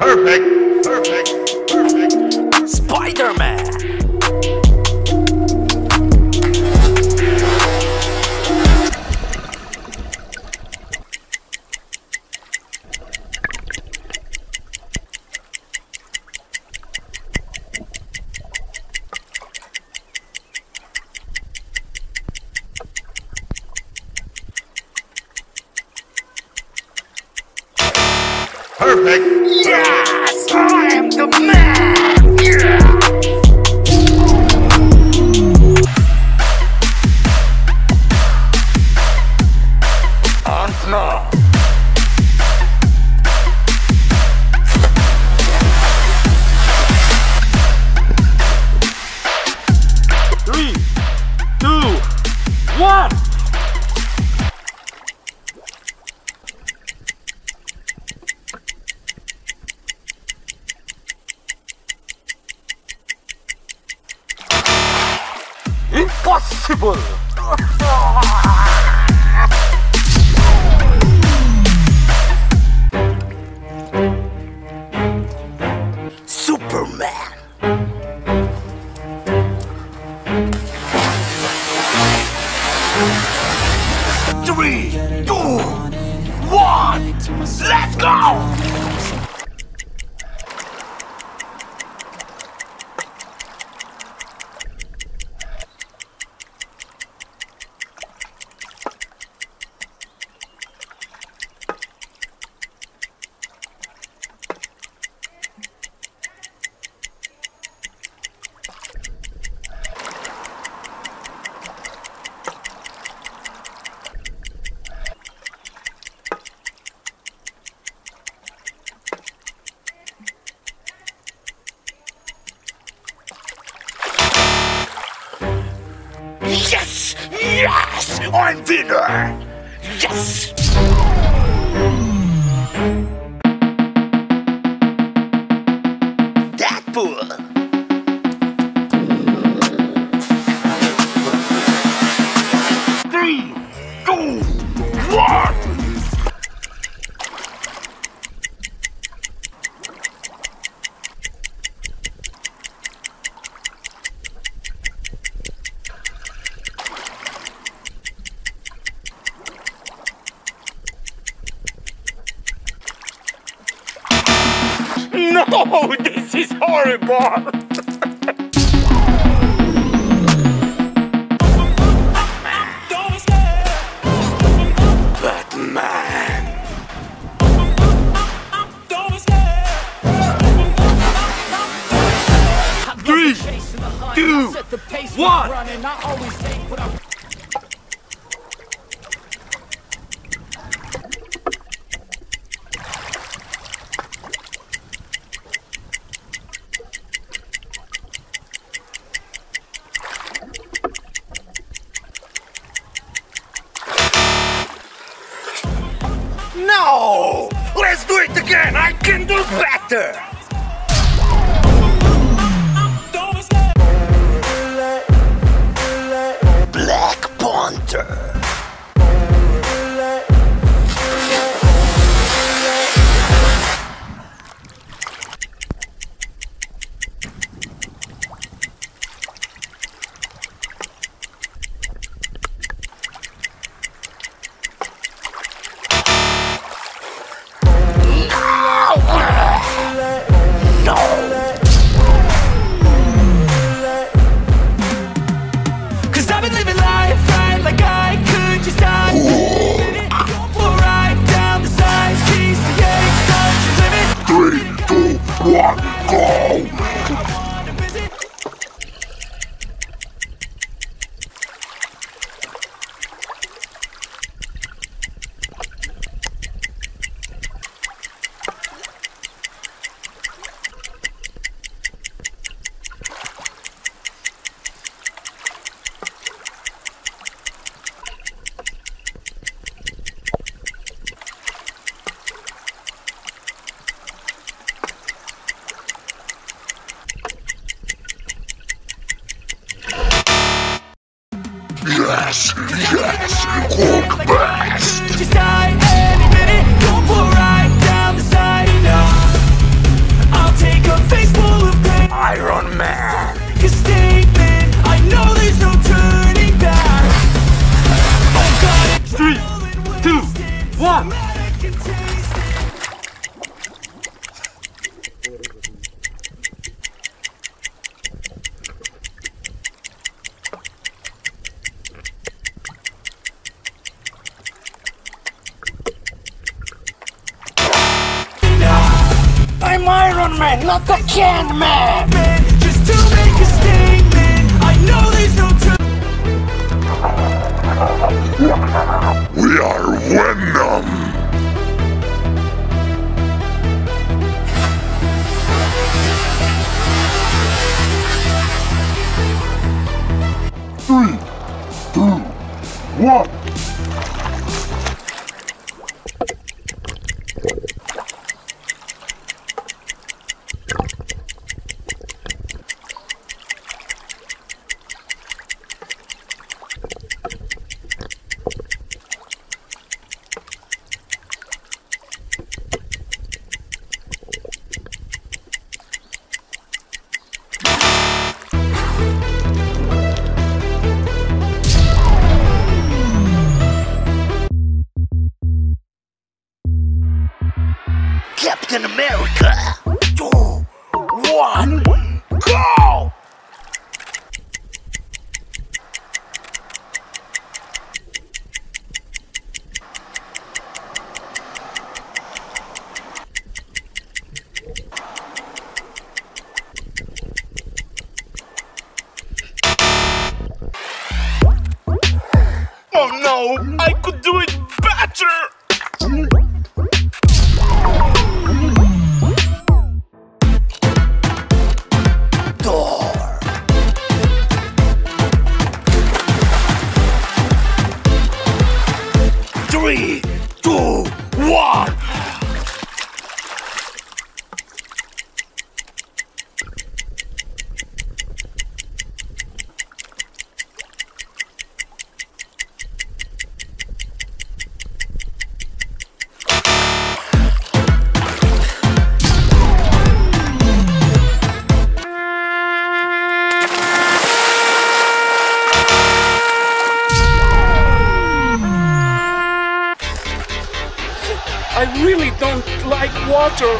Perfect, perfect, perfect. Spider-Man! Superman! I'm winner! Yes! Horrible. Three, two, one. Again! I can do better! Yes, yes, Hulk best. Die any minute, don't right down the side. Enough. I'll take a face full of pain. Iron Man. Not the can man. Man, just to make a statement I know there's no time We are Venom. Three, two, one. I could do it better! three, two, one. I really don't like water.